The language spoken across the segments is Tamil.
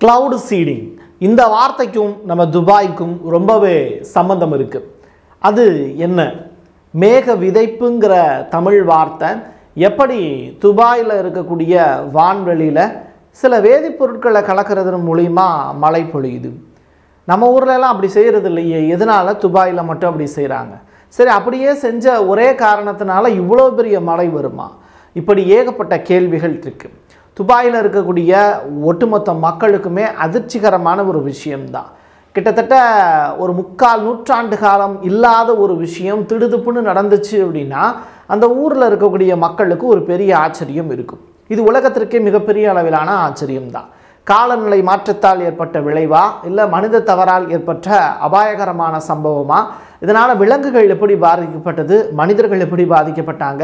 கிளவுடு சீடிங் இந்த வார்த்தைக்கும் நம்ம துபாய்க்கும் ரொம்பவே சம்பந்தம் இருக்குது அது என்ன? மேக விதைப்புங்கிற தமிழ் வார்த்தை. எப்படி துபாயில் இருக்கக்கூடிய வான்வெளியில் சில வேதிப்பொருட்களை கலக்கிறது மூலிமா மழை பொழியுது. நம்ம ஊர்லலாம் அப்படி செய்கிறது இல்லையே. எதனால்? துபாயில் மட்டும் அப்படி செய்கிறாங்க சரி அப்படியே செஞ்ச ஒரே காரணத்தினால இவ்வளோ பெரிய மழை வருமா? இப்படி ஏகப்பட்ட கேள்விகள் இருக்குது துபாயில் இருக்கக்கூடிய ஒட்டுமொத்த மக்களுக்குமே அதிர்ச்சிகரமான ஒரு விஷயம்தான். கிட்டத்தட்ட ஒரு முக்கால் நூற்றாண்டு காலம் இல்லாத ஒரு விஷயம் திடுதுப்புன்னு நடந்துச்சு அப்படின்னா அந்த ஊரில் இருக்கக்கூடிய மக்களுக்கு ஒரு பெரிய ஆச்சரியம் இருக்கும். இது உலகத்திற்கே மிகப்பெரிய அளவிலான ஆச்சரியம்தான். காலநிலை மாற்றத்தால் ஏற்பட்ட விளைவா இல்லை மனித தவறால் ஏற்பட்ட அபாயகரமான சம்பவமா? இதனால் விலங்குகள் எப்படி பாதிக்கப்பட்டது? மனிதர்கள் எப்படி பாதிக்கப்பட்டாங்க?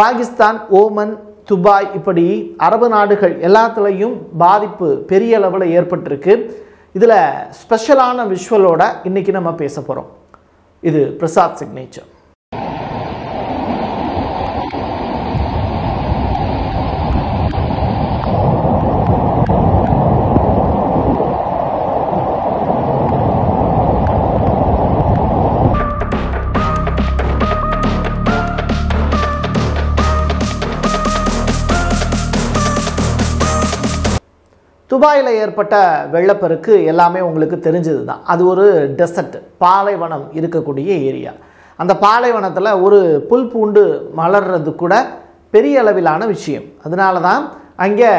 பாகிஸ்தான் ஓமன் துபாய் இப்படி அரபு நாடுகள் எல்லாத்துலேயும் பாதிப்பு பெரிய அளவில் ஏற்பட்டிருக்கு. இதில் ஸ்பெஷலான விஷுவலோட இன்னைக்கு நம்ம பேச போகிறோம் இது பிரசாத் சிக்னேச்சர் துபாயில் ஏற்பட்ட வெள்ளப்பெருக்கு எல்லாமே உங்களுக்கு தெரிஞ்சது தான் அது ஒரு டெசர்ட் பாலைவனம் இருக்கக்கூடிய ஏரியா அந்த பாலைவனத்தில் ஒரு புல் பூண்டு மலர்றது கூட பெரிய அளவிலான விஷயம். அதனால தான் அங்கே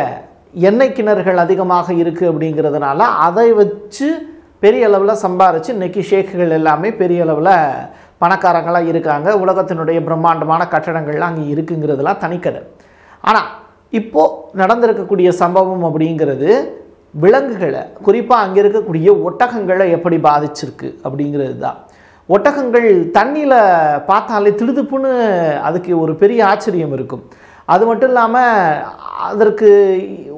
எண்ணெய் கிணறுகள் அதிகமாக இருக்குது அப்படிங்கிறதுனால அதை வச்சு பெரிய அளவில் சம்பாரித்து இன்றைக்கி ஷேக்குகள் எல்லாமே பெரிய அளவில் பணக்காரங்களாக இருக்காங்க. உலகத்தினுடைய பிரம்மாண்டமான கட்டடங்கள்லாம் அங்கே இருக்குங்கிறதுலாம் தனிக்கதை. ஆனால் இப்போது நடந்திருக்கக்கூடிய சம்பவம் அப்படிங்கிறது விலங்குகளை குறிப்பாக அங்கே இருக்கக்கூடிய ஒட்டகங்களை எப்படி பாதிச்சிருக்கு அப்படிங்கிறது தான் ஒட்டகங்கள் தண்ணியில் பார்த்தாலே திடுதுப்புன்னு அதுக்கு ஒரு பெரிய ஆச்சரியம் இருக்கும். அது மட்டும் இல்லாமல் அதற்கு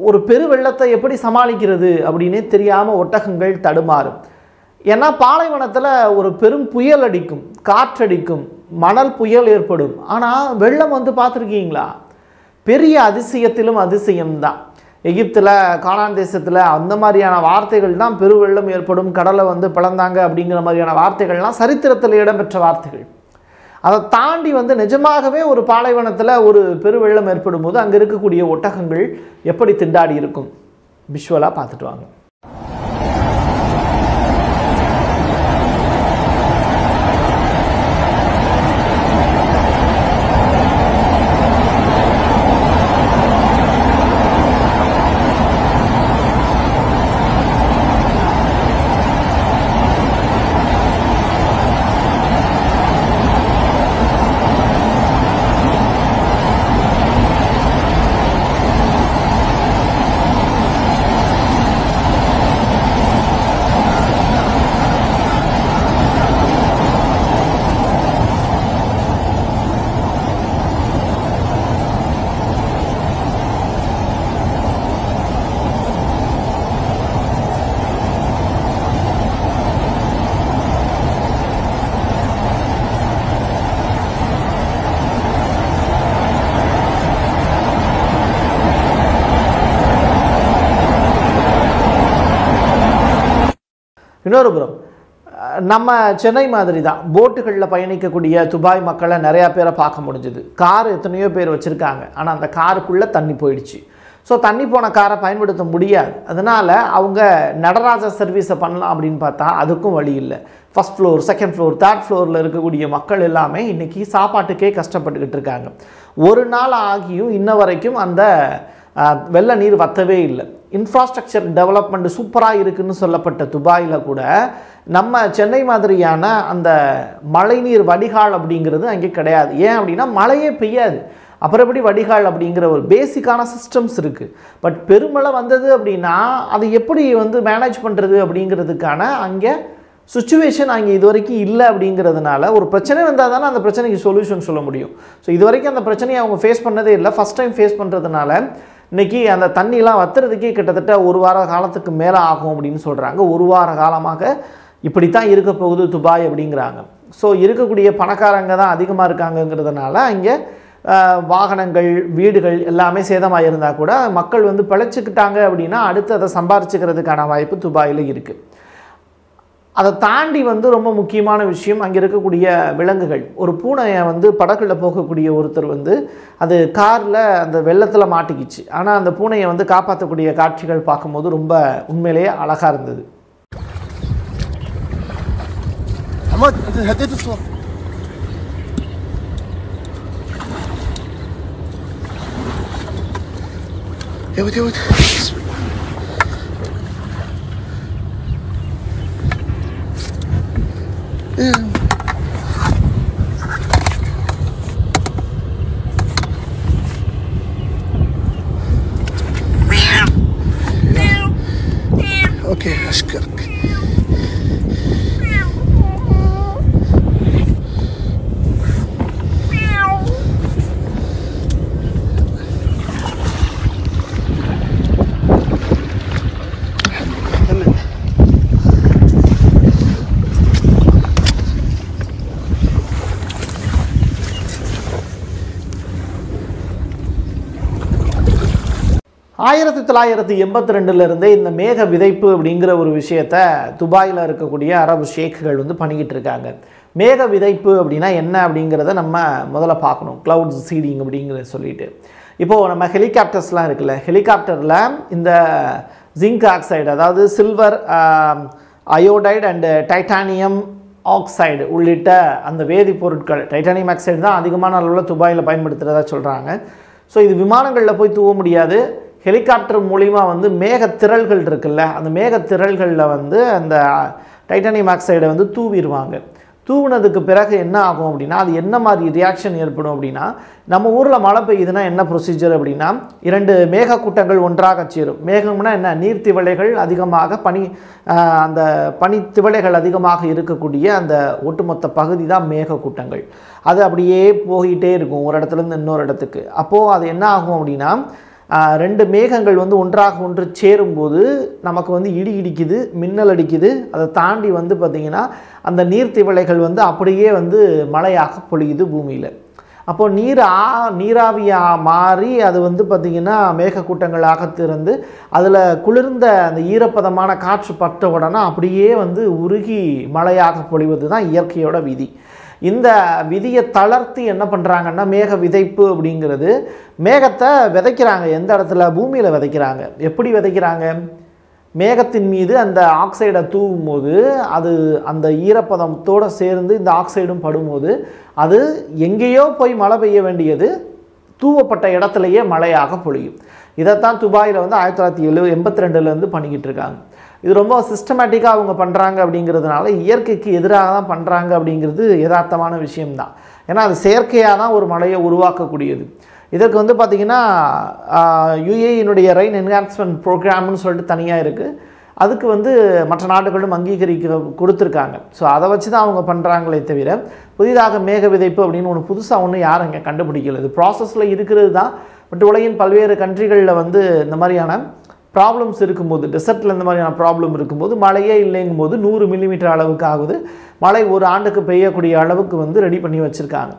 ஒரு பெரு வெள்ளத்தை எப்படி சமாளிக்கிறது அப்படின்னே தெரியாமல் ஒட்டகங்கள் தடுமாறும். ஏன்னா பாலைவனத்தில் ஒரு பெரும் புயல் அடிக்கும் காற்றடிக்கும் மணல் புயல் ஏற்படும். ஆனால் வெள்ளம் வந்து பார்த்துருக்கீங்களா? பெரிய அதிசயத்திலும் அதிசயம்தான். எகிப்தில் காணான் தேசத்தில் அந்த மாதிரியான வார்த்தைகள் தான் பெருவெள்ளம் ஏற்படும் கடலை வந்து பிளந்தாங்க அப்படிங்கிற மாதிரியான வார்த்தைகள்லாம் சரித்திரத்தில் இடம்பெற்ற வார்த்தைகள். அதை தாண்டி வந்து நிஜமாகவே ஒரு பாலைவனத்தில் ஒரு பெருவெள்ளம் ஏற்படும் போது அங்கே இருக்கக்கூடிய ஒட்டகங்கள் எப்படி திண்டாடி இருக்கும்? விஷுவலாக பார்த்துட்டு வாங்க. இன்னொரு புறம் நம்ம சென்னை மாதிரி தான் போட்டுகளில் பயணிக்கக்கூடிய துபாய் மக்களை நிறையா பேரை பார்க்க முடிஞ்சுது. கார் எத்தனையோ பேர் வச்சுருக்காங்க. ஆனால் அந்த காருக்குள்ளே தண்ணி போயிடுச்சு. ஸோ தண்ணி போன காரை பயன்படுத்த முடியாது. அதனால் அவங்க நடராஜா சர்வீஸை பண்ணலாம் அப்படின்னு பார்த்தா அதுக்கும் வழி இல்லை. First floor second floor third ஃப்ளோரில் இருக்கக்கூடிய மக்கள் எல்லாமே இன்றைக்கி சாப்பாட்டுக்கே கஷ்டப்பட்டுக்கிட்டு இருக்காங்க. ஒரு நாள் ஆகியும் இன்ன வரைக்கும் அந்த வெள்ள நீர் வத்தவே இல்லை. இன்ஃப்ராஸ்ட்ரக்சர் டெவலப்மெண்ட் சூப்பராக இருக்குதுன்னு சொல்லப்பட்ட துபாயில் கூட நம்ம சென்னை மாதிரியான அந்த மழைநீர் வடிகால் அப்படிங்கிறது அங்கே கிடையாது. ஏன் அப்படின்னா மழையே பெய்யாது. அப்புறம் எப்படி வடிகால் அப்படிங்கிற ஒரு பேசிக்கான சிஸ்டம்ஸ் இருக்குது பட் பெருமழை வந்தது அப்படின்னா அதை எப்படி வந்து மேனேஜ் பண்ணுறது அப்படிங்கிறதுக்கான அங்கே சுச்சுவேஷன் அங்கே இது வரைக்கும் இல்லை அப்படிங்கிறதுனால ஒரு பிரச்சனை வந்தால் தானே அந்த பிரச்சனைக்கு சொல்யூஷன் சொல்ல முடியும். ஸோ இது வரைக்கும் அந்த பிரச்சனையை அவங்க ஃபேஸ் பண்ணதே இல்லை. ஃபஸ்ட் டைம் ஃபேஸ் பண்ணுறதுனால இன்றைக்கி அந்த தண்ணிலாம் வத்துறதுக்கே கிட்டத்தட்ட ஒரு வார காலத்துக்கு மேலே ஆகும் அப்படின்னு சொல்கிறாங்க ஒரு வார காலமாக இப்படித்தான் இருக்க போகுது துபாய் அப்படிங்கிறாங்க. ஸோ இருக்கக்கூடிய பணக்காரங்க தான் அதிகமாக இருக்காங்கங்கிறதுனால அங்கே வாகனங்கள் வீடுகள் எல்லாமே சேதமாக இருந்தால் கூட மக்கள் வந்து பிழைச்சிக்கிட்டாங்க அப்படின்னா அடுத்து அதை சம்பாரிச்சுக்கிறதுக்கான வாய்ப்பு துபாயில் இருக்குது அதை தாண்டி வந்து ரொம்ப முக்கியமான விஷயம் அங்கே இருக்கக்கூடிய விலங்குகள். ஒரு பூனையை வந்து படகுல போகக்கூடிய ஒருத்தர் வந்து அது காரில் அந்த வெள்ளத்தில் மாட்டிக்கிச்சு. ஆனால் அந்த பூனையை வந்து காப்பாற்றக்கூடிய காட்சிகள் பார்க்கும்போது ரொம்ப உண்மையிலேயே அழகாக இருந்தது. Hey, what, what? ஆயிரத்தி தொள்ளாயிரத்தி எண்பத்தி ரெண்டுலேருந்தே இந்த மேக விதைப்பு அப்படிங்கிற ஒரு விஷயத்த துபாயில் இருக்கக்கூடிய அரபு ஷேக்குகள் வந்து பண்ணிக்கிட்டு இருக்காங்க மேக விதைப்பு அப்படின்னா என்ன அப்படிங்கிறத நம்ம முதல்ல பார்க்கணும். க்ளவுட்ஸ் சீடிங் அப்படிங்கிறத சொல்லிட்டு. இப்போது நம்ம ஹெலிகாப்டர்ஸ்லாம் இருக்குல்ல ஹெலிகாப்டரில் இந்த ஜிங்க் ஆக்சைடு அதாவது silver iodide and titanium oxide உள்ளிட்ட அந்த வேதிப்பொருட்கள் டைட்டானியம் ஆக்சைடு தான் அதிகமான அளவில் துபாயில் பயன்படுத்துகிறதா சொல்கிறாங்க ஸோ இது விமானங்களில் போய் தூவ முடியாது. ஹெலிகாப்டர் மூலிமா வந்து மேகத்திரள்கள் இருக்குல்ல அந்த மேகத்திரள்களில் வந்து அந்த டைட்டானியம் ஆக்சைடை வந்து தூவிடுவாங்க. தூவினதுக்கு பிறகு என்ன ஆகும் அப்படின்னா அது என்ன மாதிரி ரியாக்ஷன் ஏற்படும் அப்படின்னா நம்ம ஊரில் மழை பெய்யுதுன்னா என்ன ப்ரொசீஜர் அப்படின்னா இரண்டு மேகக்கூட்டங்கள் ஒன்றாக சேரும். மேகம்னா என்ன? நீர்த்திவளைகள் அதிகமாக பனி அந்த அந்த பனித்திவளைகள் அதிகமாக இருக்கக்கூடிய அந்த ஒட்டுமொத்த பகுதி தான் மேகக்கூட்டங்கள். அது அப்படியே போயிட்டே இருக்கும் ஒரு இடத்துலேருந்து இன்னொரு இடத்துக்கு. அப்போது அது என்ன ஆகும் அப்படின்னா ரெண்டு மேகங்கள் வந்து ஒன்றாக ஒன்று சேரும்போது நமக்கு வந்து இடி இடிக்குது மின்னல் அடிக்குது. அதை தாண்டி வந்து பார்த்திங்கன்னா அந்த நீர்த்திவளைகள் வந்து அப்படியே வந்து மழையாக பொழியுது பூமியில். அப்போ நீர் ஆ நீராவியாக மாறி அது வந்து பார்த்திங்கன்னா மேகக்கூட்டங்களாக திறந்து அதில் குளிர்ந்த அந்த ஈரப்பதமான காற்று பட்ட உடனே அப்படியே வந்து உருகி மழையாக பொழிவது தான் இயற்கையோட விதி. இந்த விதியை தளர்த்தி என்ன பண்ணுறாங்கன்னா மேக விதைப்பு அப்படிங்கிறது மேகத்தை விதைக்கிறாங்க. எந்த இடத்துல? பூமியில் விதைக்கிறாங்க. எப்படி விதைக்கிறாங்க? மேகத்தின் மீது அந்த ஆக்சைடை தூவும் போது அது அந்த ஈரப்பதத்தோடு சேர்ந்து இந்த ஆக்சைடும் படும்போது அது எங்கேயோ போய் மழை பெய்ய வேண்டியது தூவப்பட்ட இடத்துலையே மழையாக பொழியும். இதைத்தான் துபாயில் வந்து ஆயிரத்தி தொள்ளாயிரத்தி எழு எண்பத்தி ரெண்டுலேருந்து பண்ணிக்கிட்டு இருக்காங்க. இது ரொம்ப சிஸ்டமேட்டிக்காக அவங்க பண்ணுறாங்க அப்படிங்கிறதுனால இயற்கைக்கு எதிராக தான் பண்ணுறாங்க அப்படிங்கிறது யதார்த்தமான விஷயம்தான். ஏன்னா அது செயற்கையாக தான் ஒரு மழையை உருவாக்கக்கூடியது. இதற்கு வந்து பார்த்திங்கன்னா யுஏயினுடைய ரெயின் என்ஹான்ஸ்மெண்ட் ப்ரோக்ராம்னு சொல்லிட்டு தனியாக இருக்குது அதுக்கு வந்து மற்ற நாடுகளும் அங்கீகரிக்க கொடுத்துருக்காங்க. ஸோ அதை வச்சு தான் அவங்க பண்ணுறாங்களே தவிர புதிதாக மேக விதைப்பு அப்படின்னு ஒன்று புதுசாக ஒன்றும் யாரும் இங்கே கண்டுபிடிக்கல. இது ப்ராசஸில் இருக்கிறது தான் பட் உலகின் பல்வேறு கண்ட்ரிகளில் வந்து இந்த மாதிரியான ப்ராப்ளம்ஸ் இருக்கும்போது டெசர்ட்டில் இந்த மாதிரியான ப்ராப்ளம் இருக்கும்போது மழையே இல்லைங்கும் போது நூறு மில்லிமீட்டர் அளவுக்கு ஆகுது மழை ஒரு ஆண்டுக்கு பெய்யக்கூடிய அளவுக்கு வந்து ரெடி பண்ணி வச்சுருக்காங்க.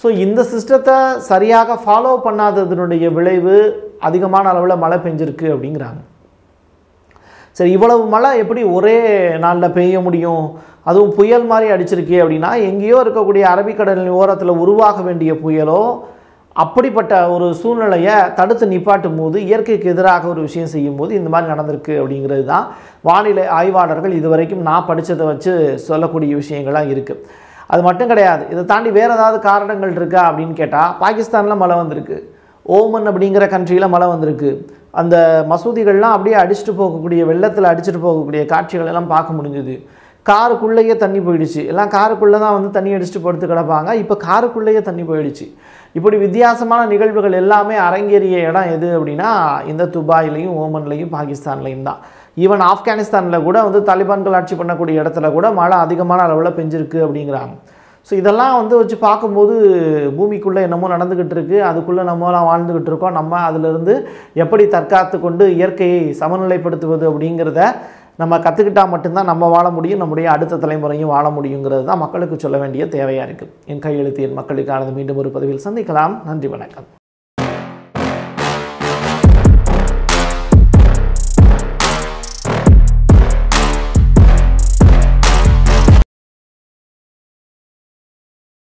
ஸோ இந்த சிஸ்டத்தை சரியாக ஃபாலோ பண்ணாததனுடைய விளைவு அதிகமான அளவில் மழை பெஞ்சிருக்கு அப்படிங்கிறாங்க. சரி இவ்வளவு மழை எப்படி ஒரே நாளில் பெய்ய முடியும்? அதுவும் புயல் மாதிரி அடிச்சிருக்கே அப்படின்னா எங்கேயோ இருக்கக்கூடிய அரபிக்கடலின் ஓரத்தில் உருவாக வேண்டிய புயலோ அப்படிப்பட்ட ஒரு சூழ்நிலையை தடுத்து நிப்பாட்டும் போது இயற்கைக்கு எதிராக ஒரு விஷயம் செய்யும்போது இந்த மாதிரி நடந்திருக்கு அப்படிங்கிறது தான் வானிலை ஆய்வாளர்கள் இதுவரைக்கும் நான் படித்ததை வச்சு சொல்லக்கூடிய விஷயங்களாக இருக்குது அது மட்டும் கிடையாது. இதை தாண்டி வேறு ஏதாவது காரணங்கள் இருக்கா அப்படின்னு கேட்டால் பாகிஸ்தானில் மழை வந்திருக்கு. ஓமன் அப்படிங்கிற கண்ட்ரியில் மழை வந்திருக்கு. அந்த மசூதிகள்லாம் அப்படியே அடிச்சுட்டு போகக்கூடிய வெள்ளத்தில் அடிச்சுட்டு போகக்கூடிய காட்சிகள் எல்லாம் பார்க்க முடிஞ்சுது. காருக்குள்ளேயே தண்ணி போயிடுச்சு. எல்லாம் காருக்குள்ளே தான் வந்து தண்ணி அடிச்சுட்டு படுத்து கிடப்பாங்க. இப்போ காருக்குள்ளேயே தண்ணி போயிடுச்சு. இப்படி வித்தியாசமான நிகழ்வுகள் எல்லாமே அரங்கேறிய இடம் எது அப்படின்னா இந்த துபாயிலையும் ஓமன்லையும் பாகிஸ்தான்லையும் தான். ஈவன் ஆப்கானிஸ்தானில் கூட வந்து தாலிபான்கள் ஆட்சி பண்ணக்கூடிய இடத்துல கூட மழை அதிகமான அளவில் பெஞ்சிருக்கு அப்படிங்கிறாங்க. ஸோ இதெல்லாம் வந்து வச்சு பார்க்கும்போது பூமிக்குள்ளே என்னமோ நடந்துக்கிட்டு இருக்குது அதுக்குள்ளே நம்மலாம் வாழ்ந்துக்கிட்டு இருக்கோம். நம்ம அதிலிருந்து எப்படி தற்காத்து கொண்டு இயற்கையை சமநிலைப்படுத்துவது அப்படிங்கிறத நம்ம கற்றுக்கிட்டா மட்டும்தான் நம்ம வாழ முடியும் நம்முடைய அடுத்த தலைமுறையும் வாழ முடியுங்கிறது தான் மக்களுக்கு சொல்ல வேண்டிய தேவையாக இருக்குது என் கையெழுத்து என் மக்களுக்கானது. மீண்டும் ஒரு பதிவில் சந்திக்கலாம். நன்றி வணக்கம்.